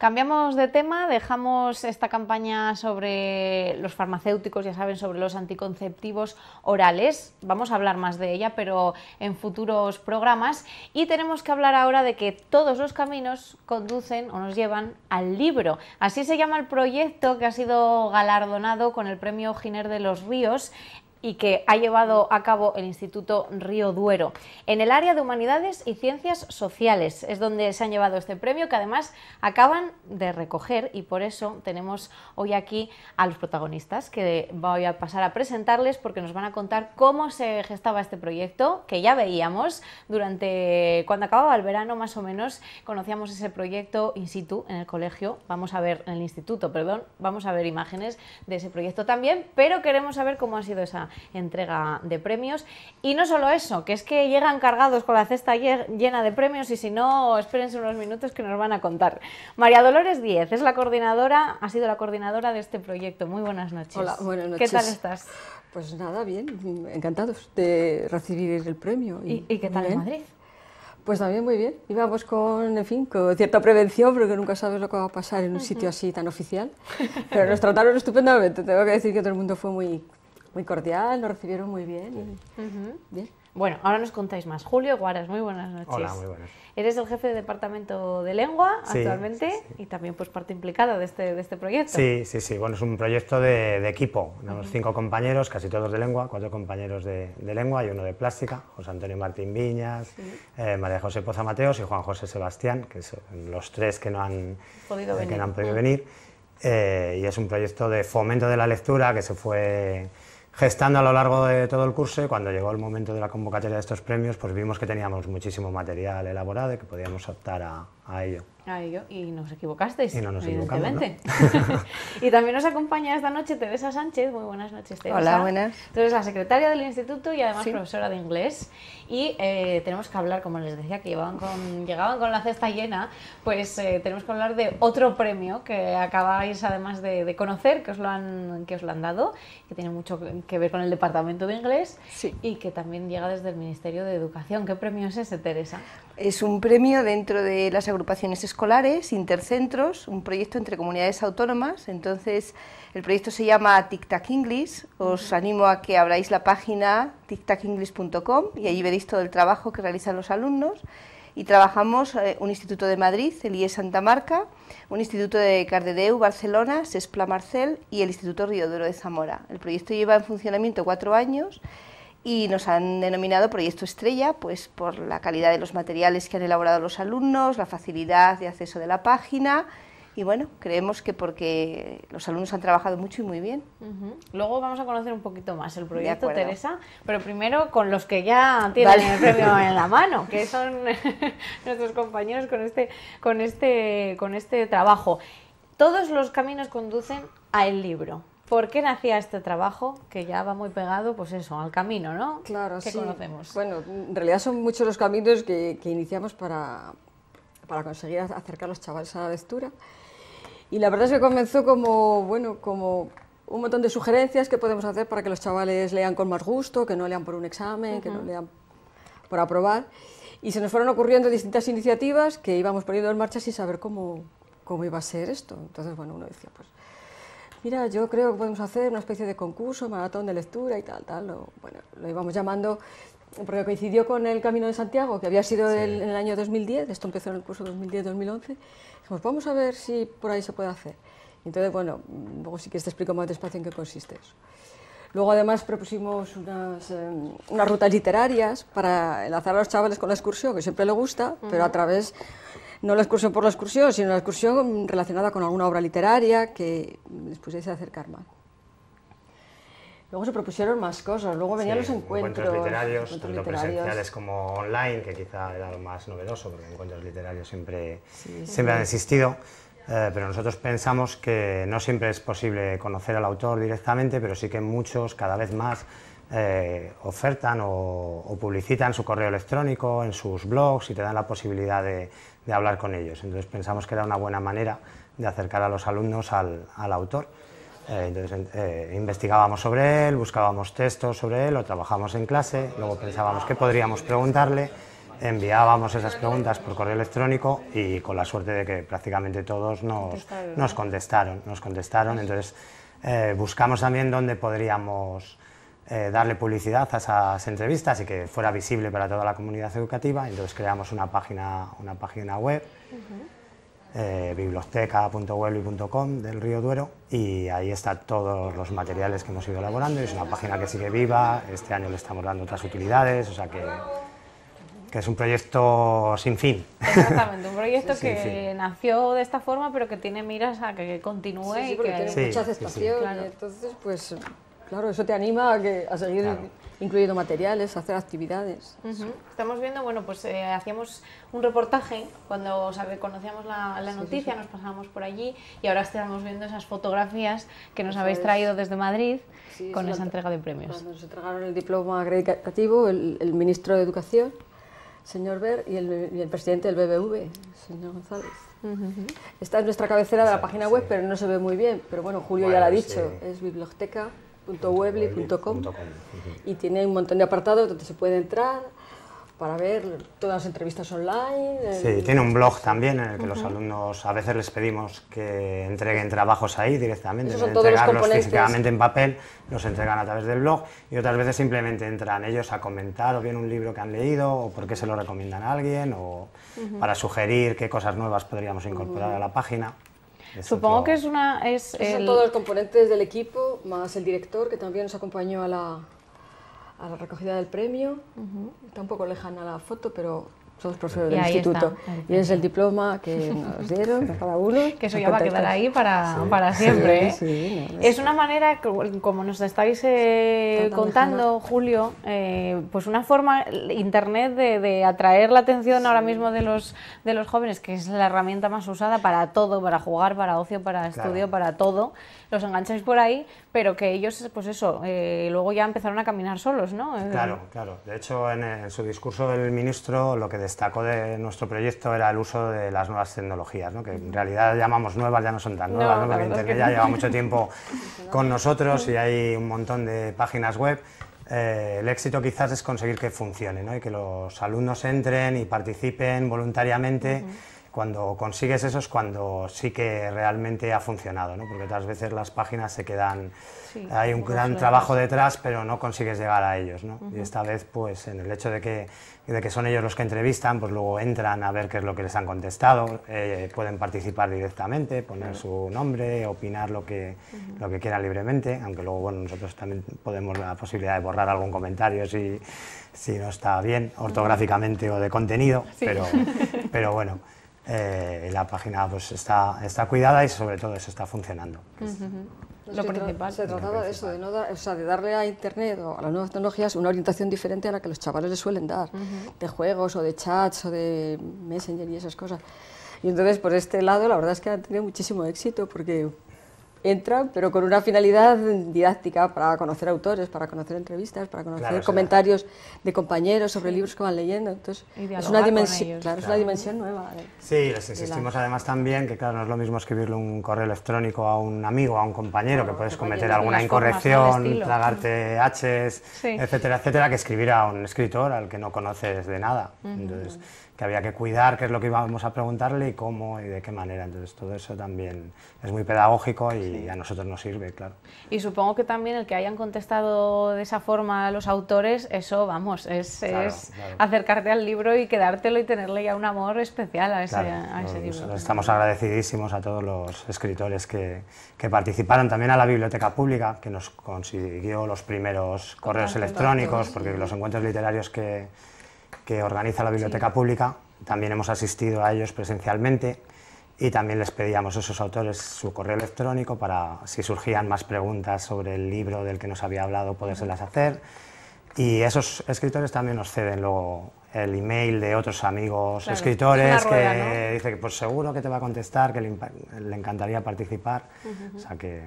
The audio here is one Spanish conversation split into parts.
Cambiamos de tema, dejamos esta campaña sobre los farmacéuticos, ya saben, sobre los anticonceptivos orales. Vamos a hablar más de ella, pero en futuros programas. Y tenemos que hablar ahora de que todos los caminos conducen o nos llevan al libro. Así se llama el proyecto que ha sido galardonado con el premio Giner de los Ríos y que ha llevado a cabo el Instituto Río Duero. En el área de Humanidades y Ciencias Sociales es donde se han llevado este premio que además acaban de recoger y por eso tenemos hoy aquí a los protagonistas que voy a pasar a presentarles porque nos van a contar cómo se gestaba este proyecto que ya veíamos durante cuando acababa el verano más o menos conocíamos ese proyecto in situ en el colegio, vamos a ver en el instituto, perdón, vamos a ver imágenes de ese proyecto también, pero queremos saber cómo ha sido esa entrega de premios. Y no solo eso, que es que llegan cargados con la cesta llena de premios y si no, espérense unos minutos que nos van a contar. María Dolores Díez es la coordinadora, ha sido la coordinadora de este proyecto. Muy buenas noches. Hola, buenas noches. ¿Qué tal estás? Pues nada, bien, encantados de recibir el premio. ¿Y, qué tal en Madrid? Pues también muy bien. Íbamos con, en fin, con cierta prevención, porque nunca sabes lo que va a pasar en un sitio así tan oficial. Pero nos trataron estupendamente. Tengo que decir que todo el mundo fue muy muy cordial, nos recibieron muy bien. bien. Bueno, ahora nos contáis más. Julio Guaras, muy buenas noches. Hola, muy buenas. Eres el jefe de departamento de lengua actualmente y también pues parte implicada de este, de este proyecto. Sí, sí, sí. Bueno, es un proyecto de, equipo. Tenemos cinco compañeros, casi todos de lengua, cuatro compañeros de, lengua y uno de plástica, José Antonio Martín Viñas, eh, María José Poza Mateos y Juan José Sebastián, que son los tres que no han podido venir. Que no han podido venir. Eh, y es un proyecto de fomento de la lectura que se fue gestando a lo largo de todo el curso y cuando llegó el momento de la convocatoria de estos premios, pues vimos que teníamos muchísimo material elaborado y que podíamos optar a, a ello. A ello, y nos equivocasteis. Y no nos evidentemente. y también nos acompaña esta noche Teresa Sánchez. Muy buenas noches, Teresa. Hola, buenas. Tú eres la secretaria del instituto y además profesora de inglés. Y eh, tenemos que hablar, como les decía, que llevaban con, llegaban con la cesta llena, pues eh, tenemos que hablar de otro premio que acabáis además de, conocer, que os, lo han, que os lo han dado, que tiene mucho que ver con el departamento de inglés y que también llega desde el Ministerio de Educación. ¿Qué premio es ese, Teresa? Es un premio dentro de las agrupaciones escolares, intercentros, un proyecto entre comunidades autónomas. Entonces, el proyecto se llama Tic Tac English. Os animo a que abráis la página tictacenglish.com y allí veréis todo el trabajo que realizan los alumnos. Y trabajamos eh, un instituto de Madrid, el IE Santa Marca, un instituto de Cardedeu, Barcelona, Sespla Marcel y el Instituto Río Duro de Zamora. El proyecto lleva en funcionamiento cuatro años y nos han denominado proyecto estrella pues por la calidad de los materiales que han elaborado los alumnos, la facilidad de acceso de la página y bueno, creemos que porque los alumnos han trabajado mucho y muy bien. Luego vamos a conocer un poquito más el proyecto, Teresa, pero primero con los que ya tienen el premio en la mano, que son nuestros compañeros con este, con este, con este trabajo. Todos los caminos conducen a el libro. ¿Por qué nacía este trabajo que ya va muy pegado, pues eso, al camino, ¿no? Claro, que conocemos. Bueno, en realidad son muchos los caminos que, iniciamos para, para, conseguir acercar a los chavales a la lectura. Y la verdad es que comenzó como, bueno, como un montón de sugerencias que podemos hacer para que los chavales lean con más gusto, que no lean por un examen, que no lean por aprobar. Y se nos fueron ocurriendo distintas iniciativas que íbamos poniendo en marcha sin saber cómo, cómo iba a ser esto. Entonces, bueno, uno decía, pues mira, yo creo que podemos hacer una especie de concurso, maratón de lectura y tal, tal. Lo, bueno, lo íbamos llamando, porque coincidió con el Camino de Santiago, que había sido en el año 2010, esto empezó en el curso 2010-2011. Dijimos, vamos a ver si por ahí se puede hacer. Entonces, bueno, luego sí que te explico más despacio en qué consiste eso. Luego además propusimos unas, eh, unas, rutas literarias para enlazar a los chavales con la excursión, que siempre le gusta, pero a través no la excursión por la excursión, sino la excursión relacionada con alguna obra literaria que les pudiese acercar más. Luego se propusieron más cosas, luego venían los encuentros. Encuentros literarios, tanto presenciales como online, que quizá era lo más novedoso, porque encuentros literarios siempre, siempre han existido. Eh, pero nosotros pensamos que no siempre es posible conocer al autor directamente, pero sí que muchos, cada vez más, eh, ofertan o, o, publicitan su correo electrónico en sus blogs y te dan la posibilidad de, de hablar con ellos. Entonces pensamos que era una buena manera de acercar a los alumnos al, al autor. Eh, entonces eh, investigábamos sobre él, buscábamos textos sobre él, lo trabajábamos en clase, luego pensábamos qué podríamos preguntarle enviábamos esas preguntas por correo electrónico y con la suerte de que prácticamente todos nos, nos contestaron, nos contestaron. Entonces eh, buscamos también dónde podríamos eh, darle publicidad a esas entrevistas y que fuera visible para toda la comunidad educativa. Entonces creamos una página, una página web, eh, biblioteca.webly.com del Río Duero y ahí están todos los materiales que hemos ido elaborando. Es una página que sigue viva, este año le estamos dando otras utilidades, o sea que que es un proyecto sin fin. Exactamente, un proyecto que nació de esta forma, pero que tiene miras a que continúe y que tiene mucha aceptación. Y entonces, pues, claro, eso te anima a, que, a seguir incluyendo materiales, a hacer actividades. Estamos viendo, bueno, pues eh, hacíamos un reportaje cuando conocíamos la, noticia, nos pasábamos por allí y ahora estamos viendo esas fotografías que nos habéis traído desde Madrid con esa entrega de premios. Cuando nos entregaron el diploma acreditativo, el, el ministro de Educación señor Ver y el, presidente del BBV, señor González. Esta es nuestra cabecera de la página web, pero no se ve muy bien. Pero bueno, Julio ya lo ha dicho, es biblioteca.webly.com y tiene un montón de apartados donde se puede entrar, para ver todas las entrevistas online. Sí, tiene un blog también en el que los alumnos a veces les pedimos que entreguen trabajos ahí directamente, en entregarlos físicamente en papel, los entregan a través del blog y otras veces simplemente entran ellos a comentar o bien un libro que han leído o por qué se lo recomiendan a alguien o para sugerir qué cosas nuevas podríamos incorporar a la página. Supongo que es una... Es Son todos los componentes del equipo, más el director que también nos acompañó a la, a la recogida del premio. Está un poco lejana la foto, pero somos profesores del instituto. y es el diploma que nos dieron a cada uno. Que eso ya va a quedar ahí para, para siempre. ¿eh? es una manera, como nos estáis eh, contando, Julio, eh, pues una forma, Internet, de, de atraer la atención ahora mismo de los, de los jóvenes, que es la herramienta más usada para todo, para jugar, para ocio, para estudio, para todo. Los engancháis por ahí, pero que ellos, pues eso, luego ya empezaron a caminar solos, ¿no? Claro, claro. De hecho, en, en su discurso del ministro, lo que destacó de nuestro proyecto era el uso de las nuevas tecnologías, ¿no? que en realidad llamamos nuevas, ya no son tan nuevas, porque Internet ya lleva mucho tiempo con nosotros y hay un montón de páginas web. Eh, el éxito quizás es conseguir que funcione ¿no? y que los alumnos entren y participen voluntariamente. Cuando consigues eso es cuando sí que realmente ha funcionado, ¿no? porque otras veces las páginas se quedan hay un gran trabajo detrás, pero no consigues llegar a ellos. ¿no? Y esta vez, pues en el hecho de que, de que son ellos los que entrevistan, pues luego entran a ver qué es lo que les han contestado, eh, pueden participar directamente, poner su nombre, opinar lo que, lo que quieran libremente, aunque luego bueno, nosotros también podemos la posibilidad de borrar algún comentario si, si no está bien ortográficamente o de contenido, pero, pero bueno. Eh, la página pues está, está cuidada y sobre todo eso está funcionando. Lo principal. Se trataba de eso, de, no o sea, de darle a Internet o a las nuevas tecnologías una orientación diferente a la que los chavales les suelen dar, de juegos o de chats o de Messenger y esas cosas. Y entonces, por este lado, la verdad es que ha tenido muchísimo éxito porque entran, pero con una finalidad didáctica para conocer autores, para conocer entrevistas, para conocer comentarios de compañeros sobre libros que van leyendo. Entonces, es una, dimensión, claro, es una dimensión nueva. sí, les insistimos además también que, claro, no es lo mismo escribirle un correo electrónico a un amigo, a un compañero, que puedes cometer alguna incorrección, tragarte Hs, etcétera, etcétera, que escribir a un escritor al que no conoces de nada. Entonces, que había que cuidar qué es lo que íbamos a preguntarle y cómo y de qué manera. Entonces todo eso también es muy pedagógico y a nosotros nos sirve, claro. Y supongo que también el que hayan contestado de esa forma a los autores, eso, vamos, es, acercarte al libro y quedártelo y tenerle ya un amor especial a ese, a ese libro. Estamos agradecidísimos a todos los escritores que, que, participaron, también a la Biblioteca Pública, que nos consiguió los primeros correos electrónicos, porque los encuentros literarios que que organiza la Biblioteca Pública, también hemos asistido a ellos presencialmente y también les pedíamos a esos autores su correo electrónico para, si surgían más preguntas sobre el libro del que nos había hablado, podérselas hacer. Y esos escritores también nos ceden luego el email de otros amigos escritores que dice que pues seguro que te va a contestar, que le, encantaría participar. O sea que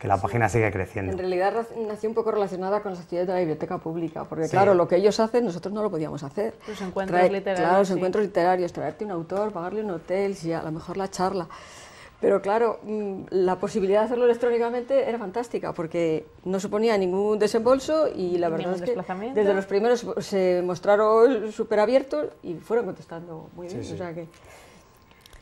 que la página sigue creciendo. En realidad nació un poco relacionada con las actividades de la biblioteca pública, porque claro, lo que ellos hacen nosotros no lo podíamos hacer. Los encuentros literarios. Claro, los encuentros literarios, traerte un autor, pagarle un hotel, sí, a lo mejor la charla. Pero claro, mm, la posibilidad de hacerlo electrónicamente era fantástica porque no suponía ningún desembolso y la verdad es que desde los primeros se mostraron súper abiertos y fueron contestando muy bien. O sea que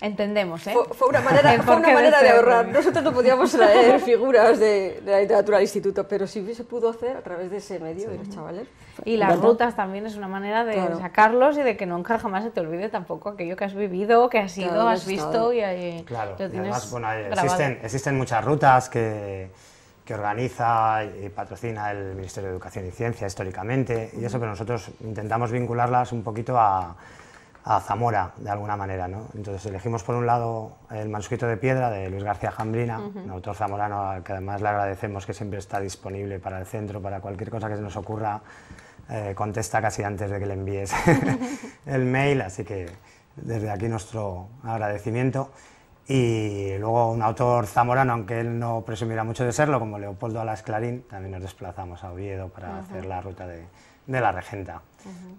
Entendemos, ¿eh? Fue, una manera, de, ahorrar. Nosotros no podíamos traer figuras de, la literatura al instituto, pero sí se pudo hacer a través de ese medio de los chavales. Y las rutas también es una manera de sacarlos y de que nunca jamás se te olvide tampoco aquello que has vivido, que has ido, has visto y ahí Claro, además, bueno, existen, existen muchas rutas que que organiza y patrocina el Ministerio de Educación y Ciencia históricamente, y eso, pero nosotros intentamos vincularlas un poquito a, a Zamora, de alguna manera. ¿no? Entonces elegimos por un lado el manuscrito de piedra de Luis García Jambrina, un autor zamorano al que además le agradecemos que siempre está disponible para el centro, para cualquier cosa que se nos ocurra, eh, contesta casi antes de que le envíes el mail, así que desde aquí nuestro agradecimiento. Y luego un autor zamorano, aunque él no presumiera mucho de serlo, como Leopoldo Alas Clarín, también nos desplazamos a Oviedo para hacer la ruta de, de la regenta.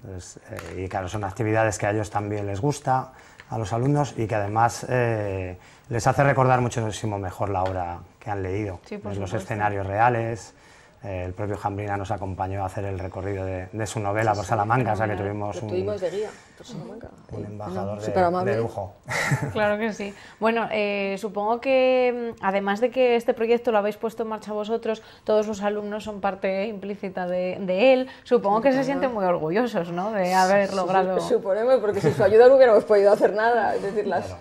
Eh, y claro, son actividades que a ellos también les gusta, a los alumnos, y que además eh, les hace recordar muchísimo mejor la obra que han leído. los escenarios reales, el propio Jambrina nos acompañó a hacer el recorrido de, su novela por Salamanca, o sea que tuvimos un, de guía por Salamanca. un embajador de, lujo. Claro que sí. Bueno, eh, supongo que mm, además de que este proyecto lo habéis puesto en marcha vosotros, todos los alumnos son parte implícita de, él. Supongo que se sienten muy orgullosos ¿no? de haber logrado... Suponemos, porque sin su ayuda no hubiéramos podido hacer nada. Es decir, las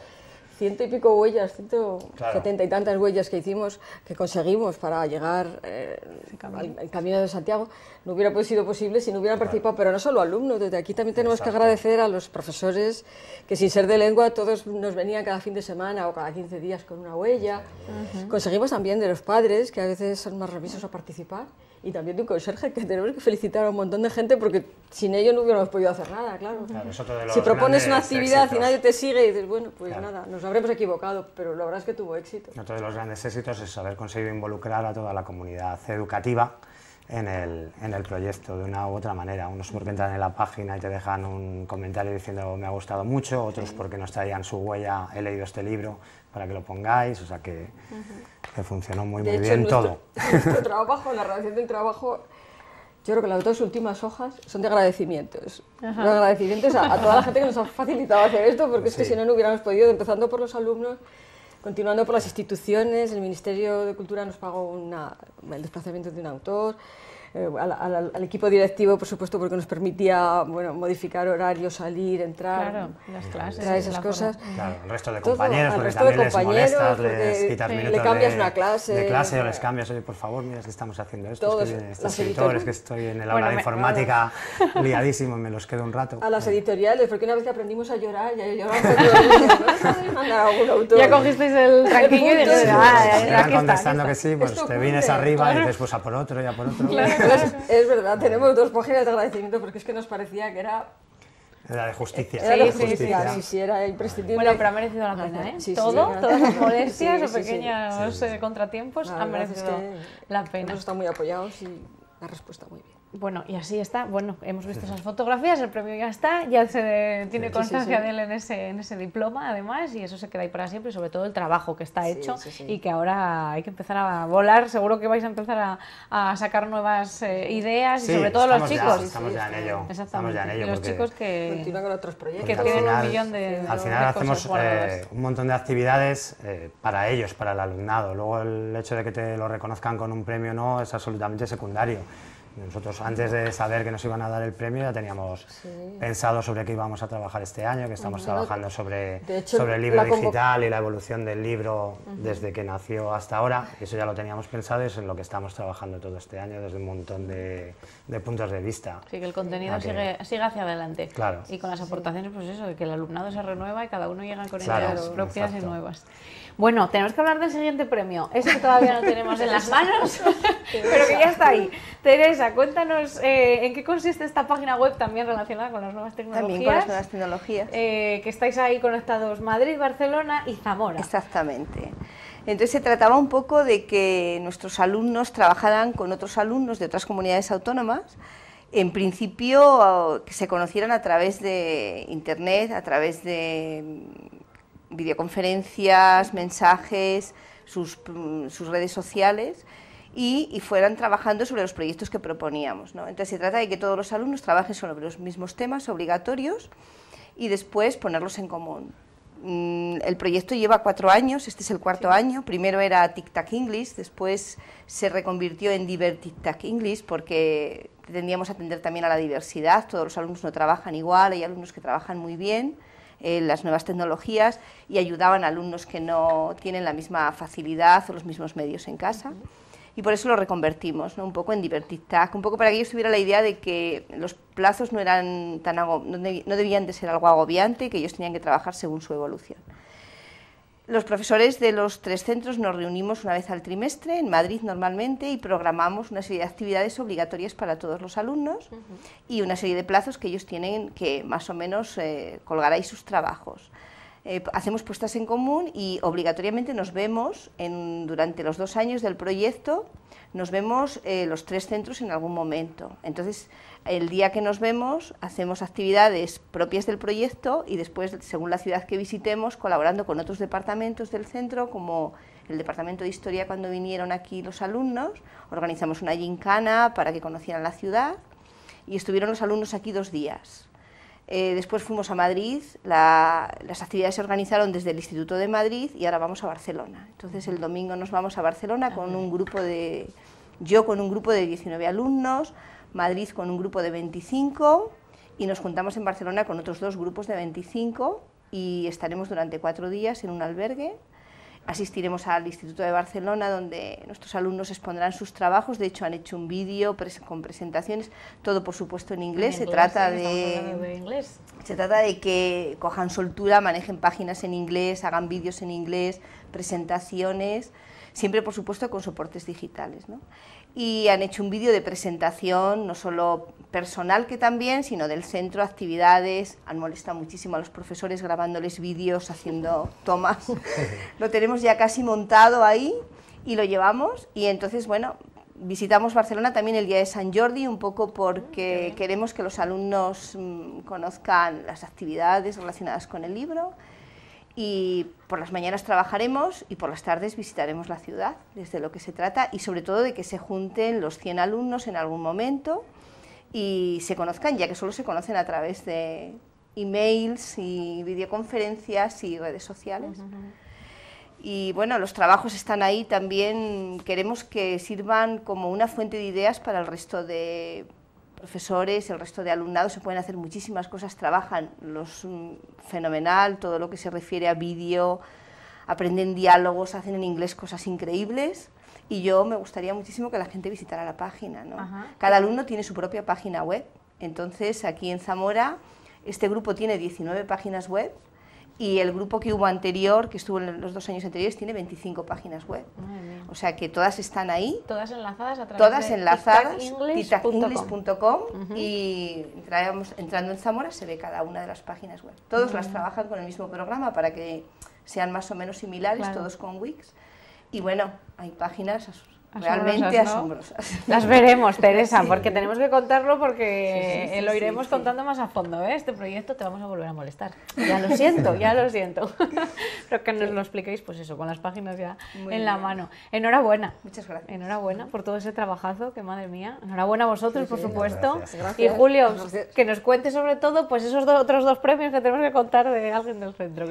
ciento y pico huellas, ciento setenta y tantas huellas que hicimos, que conseguimos para llegar eh, al, camino de Santiago, no hubiera sido posible si no hubieran participado, pero no solo alumnos, desde aquí también tenemos que agradecer a los profesores que sin ser de lengua todos nos venían cada fin de semana o cada 15 días con una huella. Conseguimos también de los padres, que a veces son más remisos a participar y también un conserje que tenemos que felicitar a un montón de gente porque sin ello no hubiéramos podido hacer nada, claro. si propones una actividad y nadie te sigue y dices, bueno, pues nada, nos habremos equivocado, pero verdad es que tuvo éxito. Otro de los grandes éxitos es haber conseguido involucrar a toda la comunidad educativa en el, en el proyecto de una u otra manera. Unos porque entran en la página y te dejan un comentario diciendo me ha gustado mucho, otros porque nos traían su huella, he leído este libro para que lo pongáis, o sea que, que funcionó muy, muy bien todo. Nuestro trabajo, la redacción del trabajo, yo creo que las dos últimas hojas son de agradecimientos. agradecimientos a, toda la gente que nos ha facilitado hacer esto, porque es que si no, no hubiéramos podido, empezando por los alumnos, continuando por las instituciones, el Ministerio de Cultura nos pagó una, el desplazamiento de un autor, eh, al, equipo directivo, por supuesto, porque nos permitía bueno, modificar horarios, salir, entrar, claro, las clases, esas cosas. Claro, el resto de compañeros, porque también les molestas, les quitas minutos le cambias una clase, de clase o les cambias, oye, por favor, mira, que estamos haciendo esto, todos, es que estos escritores, que estoy en el aula de informática liadísimo, me los quedo un rato. A las editoriales, porque una vez aprendimos a llorar, ya lloramos Ya cogisteis el tranquillo y dijiste, ah, contestando que sí, pues te vienes arriba y después a por otro y a por otro es verdad, tenemos dos páginas de agradecimiento porque es que nos parecía que era era de justicia. Era de justicia, sí, sí, era imprescindible. Bueno, pero ha merecido la pena, ¿eh? Todo, todas las molestias o pequeños contratiempos han merecido la pena. Hemos estado muy apoyados y la respuesta muy bien. Bueno, y así está. Bueno, hemos visto esas fotografías, el premio ya está, ya se tiene constancia de él en ese, en ese diploma, además, y eso se queda ahí para siempre, y sobre todo el trabajo que está hecho y que ahora hay que empezar a volar. Seguro que vais a empezar a, a sacar nuevas eh, ideas y sobre todo los chicos. estamos ya en ello. Exactamente. Ya en ello y los chicos que, con otros proyectos. que tienen un millón de. Al final hacemos eh, un montón de actividades eh, para ellos, para el alumnado. Luego el hecho de que te lo reconozcan con un premio no es absolutamente secundario. Nosotros antes de saber que nos iban a dar el premio ya teníamos pensado sobre qué íbamos a trabajar este año, que estamos trabajando sobre, sobre el libro digital y la evolución del libro desde que nació hasta ahora. Eso ya lo teníamos pensado y es en lo que estamos trabajando todo este año desde un montón de, de puntos de vista. Sí, que el contenido sigue, sigue, hacia adelante. Claro. Y con las aportaciones, pues eso, de que el alumnado se renueva y cada uno llega con ideas propias y nuevas. Bueno, tenemos que hablar del siguiente premio. Ese que todavía no tenemos en las manos, pero que ya está ahí. Teresa, cuéntanos eh, en qué consiste esta página web también relacionada con las nuevas tecnologías. También con las nuevas tecnologías. Eh, que estáis ahí conectados Madrid, Barcelona y Zamora. Exactamente. Entonces se trataba un poco de que nuestros alumnos trabajaran con otros alumnos de otras comunidades autónomas en principio que se conocieran a través de internet, a través de videoconferencias, mensajes, sus, sus redes sociales y, fueran trabajando sobre los proyectos que proponíamos. ¿no? Entonces se trata de que todos los alumnos trabajen sobre los mismos temas obligatorios y después ponerlos en común. Mm, el proyecto lleva cuatro años, este es el cuarto año. Primero era Tic Tac English, después se reconvirtió en Diver Tic Tac English porque tendríamos a atender también a la diversidad. Todos los alumnos no trabajan igual, hay alumnos que trabajan muy bien en las nuevas tecnologías y ayudaban a alumnos que no tienen la misma facilidad o los mismos medios en casa y por eso lo reconvertimos, ¿no? un poco en Divertitac, un poco para que ellos tuvieran la idea de que los plazos no, eran tan no, debían de ser algo agobiante y que ellos tenían que trabajar según su evolución. Los profesores de los tres centros nos reunimos una vez al trimestre en Madrid normalmente y programamos una serie de actividades obligatorias para todos los alumnos y una serie de plazos que ellos tienen que más o menos eh, colgar ahí sus trabajos. Eh, hacemos puestas en común y obligatoriamente nos vemos en, durante los dos años del proyecto, nos vemos eh, los tres centros en algún momento. Entonces, el día que nos vemos, hacemos actividades propias del proyecto y después, según la ciudad que visitemos, colaborando con otros departamentos del centro, como el departamento de historia cuando vinieron aquí los alumnos, organizamos una gincana para que conocieran la ciudad y estuvieron los alumnos aquí dos días. Eh, después fuimos a Madrid, las actividades se organizaron desde el Instituto de Madrid y ahora vamos a Barcelona. Entonces el domingo nos vamos a Barcelona con un grupo de, yo con un grupo de 19 alumnos, Madrid con un grupo de 25 y nos juntamos en Barcelona con otros dos grupos de 25 y estaremos durante cuatro días en un albergue Asistiremos al Instituto de Barcelona, donde nuestros alumnos expondrán sus trabajos. De hecho, han hecho un vídeo con presentaciones, todo por supuesto en inglés. se, trata de, inglés. se trata de que cojan soltura, manejen páginas en inglés, hagan vídeos en inglés, presentaciones, siempre por supuesto con soportes digitales. ¿no? Y han hecho un vídeo de presentación, no solo personal que también, sino del centro, actividades, han molestado muchísimo a los profesores grabándoles vídeos, haciendo tomas. lo tenemos ya casi montado ahí y lo llevamos. Y entonces, bueno, visitamos Barcelona también el día de San Jordi, un poco porque queremos que los alumnos mm, conozcan las actividades relacionadas con el libro y por las mañanas trabajaremos y por las tardes visitaremos la ciudad, desde lo que se trata, y sobre todo de que se junten los 100 alumnos en algún momento y se conozcan, ya que solo se conocen a través de emails y videoconferencias y redes sociales. Y bueno, los trabajos están ahí también, queremos que sirvan como una fuente de ideas para el resto de profesores, el resto de alumnado, se pueden hacer muchísimas cosas, trabajan los mm, fenomenal, todo lo que se refiere a vídeo, aprenden diálogos, hacen en inglés cosas increíbles y yo me gustaría muchísimo que la gente visitara la página. ¿no? Cada alumno tiene su propia página web, entonces aquí en Zamora este grupo tiene 19 páginas web y el grupo que hubo anterior, que estuvo en los dos años anteriores, tiene 25 páginas web. O sea que todas están ahí. Todas enlazadas a través todas de enlazadas, titacenglish.com y entrando en Zamora se ve cada una de las páginas web. Todos las trabajan con el mismo programa para que sean más o menos similares, todos con Wix. Y bueno, hay páginas realmente asombrosas. Las veremos, Teresa, porque tenemos que contarlo porque lo iremos contando más a fondo. ¿eh? Este proyecto te vamos a volver a molestar. Ya lo siento, ya lo siento. Pero que nos lo expliquéis, pues eso, con las páginas ya en la mano. Enhorabuena. Muchas gracias. Enhorabuena por todo ese trabajazo, que madre mía. Enhorabuena a vosotros, por supuesto. Y Julio, que nos cuente sobre todo pues esos otros dos premios que tenemos que contar de alguien del centro.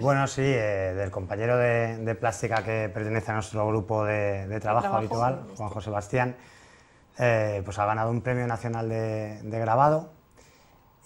bueno, sí, eh, del compañero de, plástica que pertenece a nuestro grupo de trabajo habitual, Juan José Sebastián, eh, pues ha ganado un premio nacional de, de grabado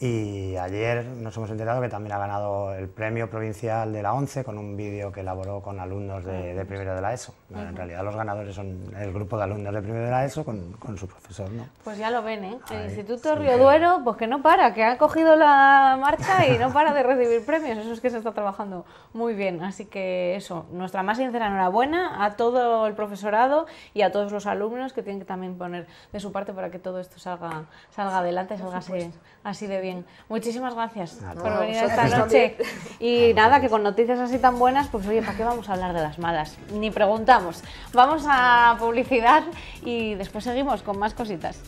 y ayer nos hemos enterado que también ha ganado el premio provincial de la ONCE con un vídeo que elaboró con alumnos de, primero de la ESO. En realidad los ganadores son el grupo de alumnos de primero de la ESO con, con su profesor. ¿no? Pues ya lo ven, ¿eh? El Instituto Río Duero, pues que no para, que ha cogido la marcha y no para de recibir premios. Eso es que se está trabajando muy bien. Así que eso, nuestra más sincera enhorabuena a todo el profesorado y a todos los alumnos que tienen que también poner de su parte para que todo esto salga, salga adelante, salga así, así de bien. Muchísimas gracias por venir esta noche. Y nada, que con noticias así tan buenas, pues oye, ¿para qué vamos a hablar de las malas? Ni preguntamos. Vamos a publicidad y después seguimos con más cositas.